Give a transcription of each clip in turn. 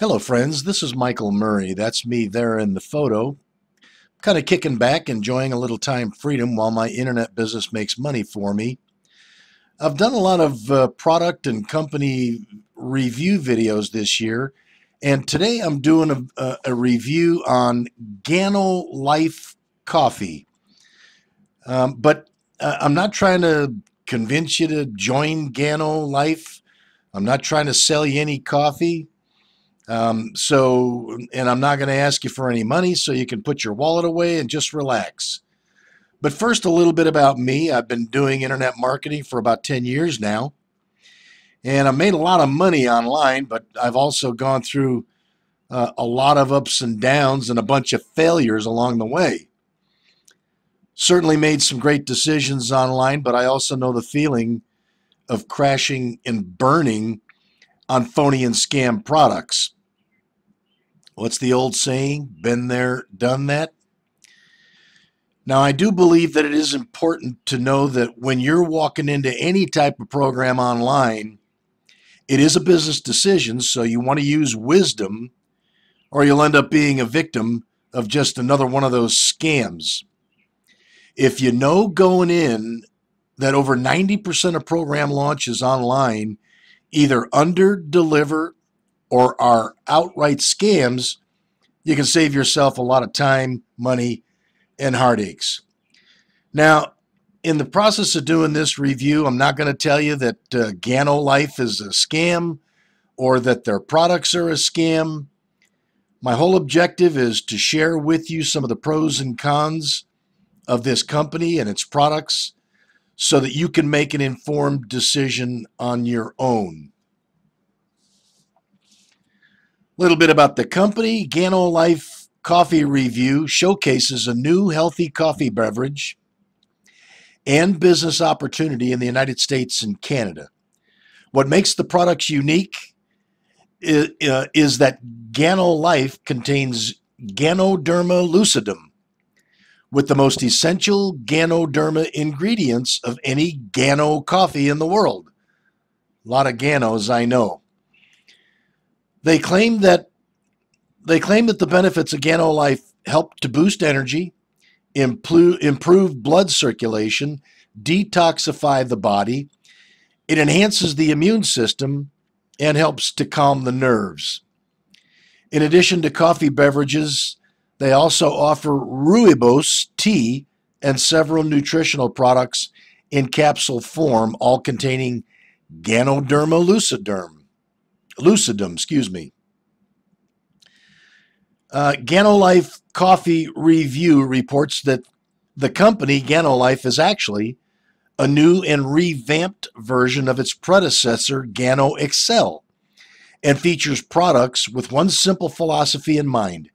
Hello, friends. This is Michael Murray. That's me there in the photo. Kind of kicking back, enjoying a little time freedom while my internet business makes money for me. I've done a lot of uh, product and company review videos this year, and today I'm doing a, a, a review on Gano Life Coffee. Um, but uh, I'm not trying to convince you to join Gano Life. I'm not trying to sell you any coffee. Um, so, and I'm not going to ask you for any money, so you can put your wallet away and just relax. But first, a little bit about me. I've been doing internet marketing for about 10 years now, and I've made a lot of money online, but I've also gone through uh, a lot of ups and downs and a bunch of failures along the way. Certainly made some great decisions online, but I also know the feeling of crashing and burning on phony and scam products. What's the old saying? Been there, done that. Now, I do believe that it is important to know that when you're walking into any type of program online, it is a business decision, so you want to use wisdom or you'll end up being a victim of just another one of those scams. If you know going in that over 90% of program launches online either under deliver or are outright scams, you can save yourself a lot of time, money, and heartaches. Now, in the process of doing this review, I'm not going to tell you that uh, Gano Life is a scam or that their products are a scam. My whole objective is to share with you some of the pros and cons of this company and its products so that you can make an informed decision on your own little bit about the company. Gano Life Coffee Review showcases a new healthy coffee beverage and business opportunity in the United States and Canada. What makes the products unique is, is that Gano Life contains Ganoderma lucidum with the most essential Ganoderma ingredients of any Gano coffee in the world. A lot of Ganos, I know. They claim that they claim that the benefits of Gano Life help to boost energy, improve, improve blood circulation, detoxify the body. It enhances the immune system and helps to calm the nerves. In addition to coffee beverages, they also offer rooibos tea and several nutritional products in capsule form, all containing Ganoderma luciderm. Lucidum, excuse me. Uh, Ganolife Coffee Review reports that the company, Ganolife, is actually a new and revamped version of its predecessor, Gano Excel, and features products with one simple philosophy in mind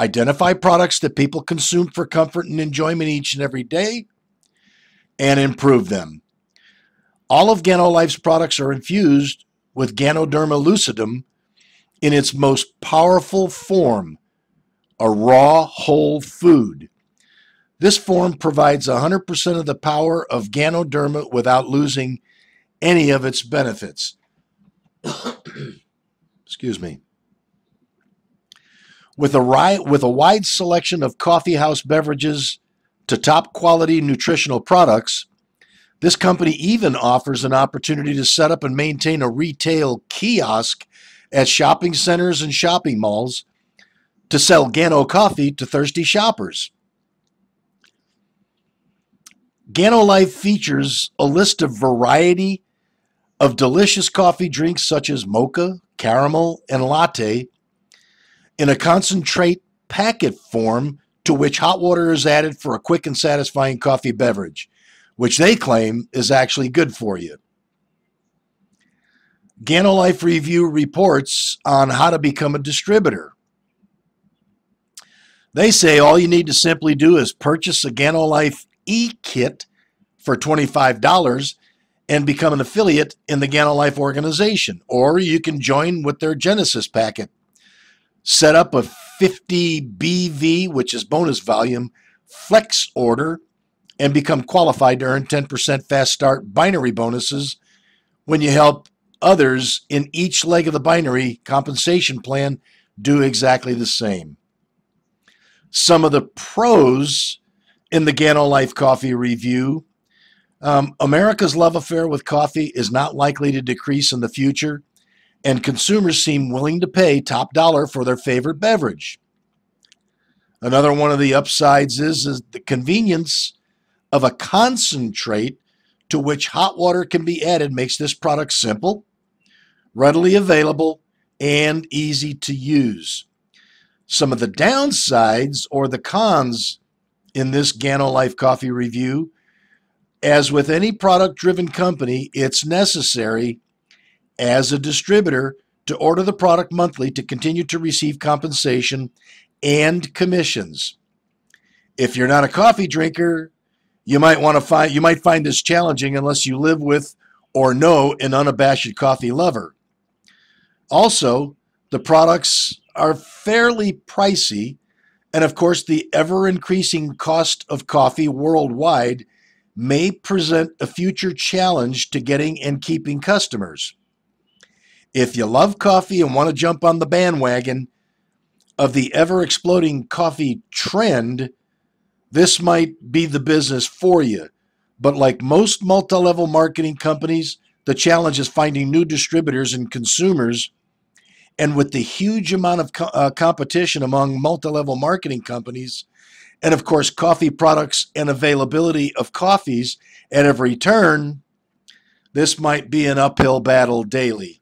identify products that people consume for comfort and enjoyment each and every day and improve them. All of Ganolife's products are infused with Ganoderma lucidum in its most powerful form, a raw whole food. This form provides 100% of the power of Ganoderma without losing any of its benefits. Excuse me. With a, with a wide selection of coffeehouse beverages to top quality nutritional products, this company even offers an opportunity to set up and maintain a retail kiosk at shopping centers and shopping malls to sell Gano coffee to thirsty shoppers. Gano Life features a list of variety of delicious coffee drinks such as mocha, caramel, and latte in a concentrate packet form to which hot water is added for a quick and satisfying coffee beverage which they claim is actually good for you. Ganolife Review reports on how to become a distributor. They say all you need to simply do is purchase a Ganolife e-kit for $25 and become an affiliate in the Ganolife organization, or you can join with their Genesis packet. Set up a 50 BV, which is bonus volume, flex order and become qualified to earn 10% fast start binary bonuses when you help others in each leg of the binary compensation plan do exactly the same. Some of the pros in the Gano Life Coffee review um, America's love affair with coffee is not likely to decrease in the future, and consumers seem willing to pay top dollar for their favorite beverage. Another one of the upsides is, is the convenience of a concentrate to which hot water can be added makes this product simple, readily available, and easy to use. Some of the downsides or the cons in this Gano Life Coffee review, as with any product driven company, it's necessary as a distributor to order the product monthly to continue to receive compensation and commissions. If you're not a coffee drinker, you might want to find you might find this challenging unless you live with or know an unabashed coffee lover. Also, the products are fairly pricey, and of course, the ever increasing cost of coffee worldwide may present a future challenge to getting and keeping customers. If you love coffee and want to jump on the bandwagon of the ever exploding coffee trend, this might be the business for you. But like most multi level marketing companies, the challenge is finding new distributors and consumers. And with the huge amount of co- uh, competition among multi level marketing companies, and of course, coffee products and availability of coffees at every turn, this might be an uphill battle daily.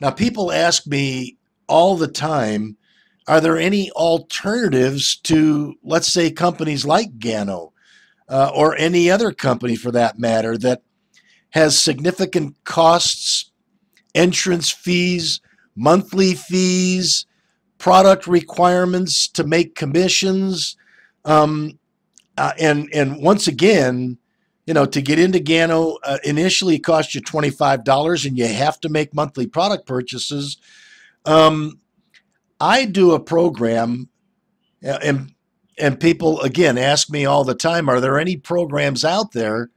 Now, people ask me all the time are there any alternatives to, let's say, companies like Gano uh, or any other company for that matter that has significant costs, entrance fees, monthly fees, product requirements to make commissions? Um, uh, and and once again, you know, to get into Gano, uh, initially it costs you twenty five dollars, and you have to make monthly product purchases. Um, I do a program, uh, and and people again ask me all the time, are there any programs out there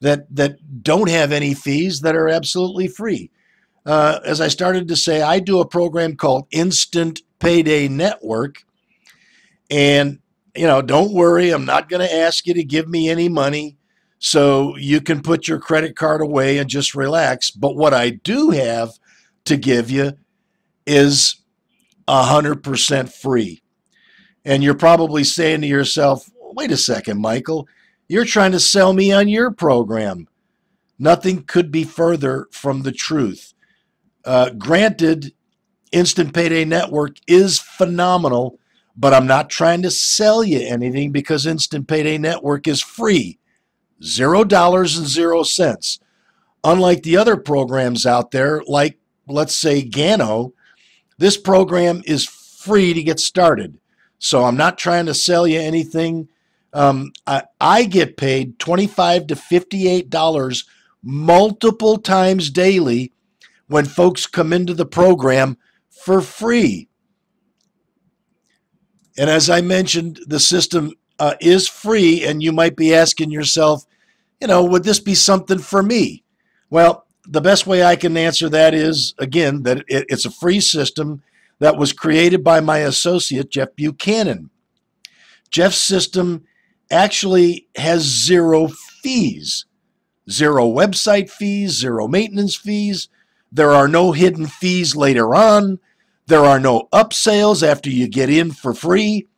that that don't have any fees that are absolutely free? Uh, as I started to say, I do a program called Instant Payday Network, and you know, don't worry, I'm not going to ask you to give me any money. So you can put your credit card away and just relax. But what I do have to give you is 100% free. And you're probably saying to yourself, wait a second, Michael, you're trying to sell me on your program. Nothing could be further from the truth. Uh, granted, Instant Payday Network is phenomenal, but I'm not trying to sell you anything because Instant Payday Network is free zero dollars and zero cents. Unlike the other programs out there, like let's say Gano, this program is free to get started. So I'm not trying to sell you anything. Um, I, I get paid 25 to $58 multiple times daily when folks come into the program for free. And as I mentioned, the system uh, is free, and you might be asking yourself, you know, would this be something for me? Well, the best way I can answer that is again that it, it's a free system that was created by my associate Jeff Buchanan. Jeff's system actually has zero fees, zero website fees, zero maintenance fees. There are no hidden fees later on. There are no upsales after you get in for free.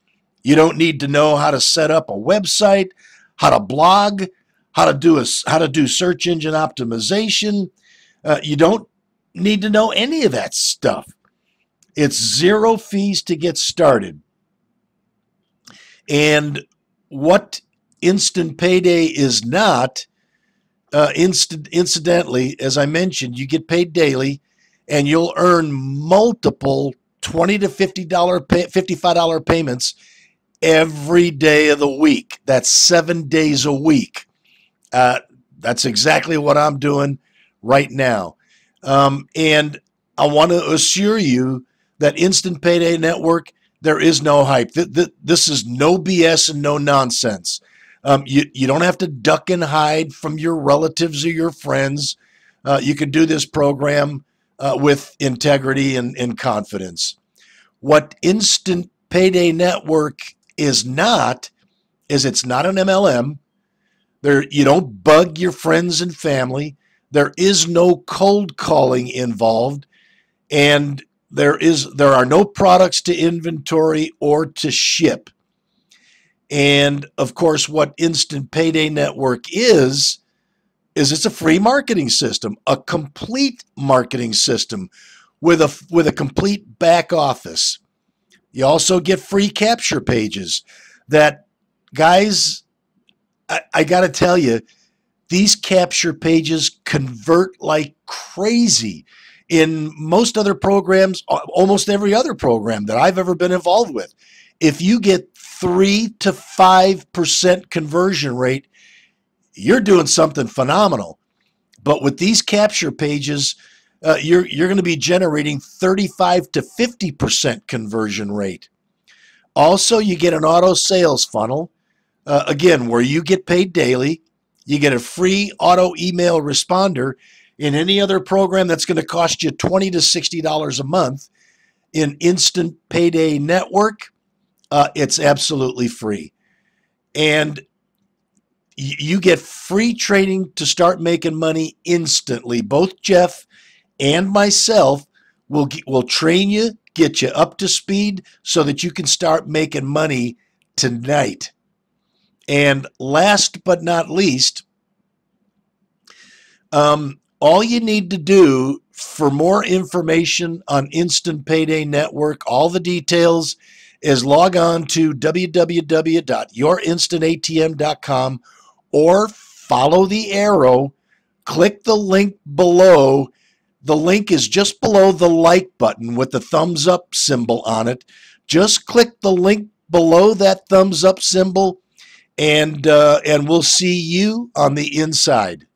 You don't need to know how to set up a website, how to blog, how to do a, how to do search engine optimization. Uh, you don't need to know any of that stuff. It's zero fees to get started. And what instant payday is not, uh, incidentally, as I mentioned, you get paid daily and you'll earn multiple 20 to $50 pay, $55 payments every day of the week. That's seven days a week. Uh, that's exactly what I'm doing right now. Um, and I want to assure you that Instant Payday Network, there is no hype. Th- th- this is no BS and no nonsense. Um, you, you don't have to duck and hide from your relatives or your friends. uh, you can do this program uh, with integrity and, and confidence. What Instant Payday Network is not is it's not an MLM. There, you don't bug your friends and family. There is no cold calling involved, and there is there are no products to inventory or to ship. And of course, what Instant Payday Network is is it's a free marketing system, a complete marketing system with a with a complete back office. You also get free capture pages that guys I, I got to tell you these capture pages convert like crazy in most other programs almost every other program that I've ever been involved with if you get 3 to 5% conversion rate you're doing something phenomenal. But with these capture pages, uh, you're you're going to be generating 35 to 50 percent conversion rate. Also, you get an auto sales funnel, uh, again where you get paid daily. You get a free auto email responder in any other program that's going to cost you 20 to 60 dollars a month. In Instant Payday Network, uh, it's absolutely free. And you get free training to start making money instantly. Both Jeff and myself will will train you, get you up to speed so that you can start making money tonight. And last but not least, um, all you need to do for more information on Instant Payday Network, all the details, is log on to www.yourinstantatm.com or follow the arrow, click the link below. The link is just below the like button with the thumbs up symbol on it. Just click the link below that thumbs up symbol and uh, and we'll see you on the inside.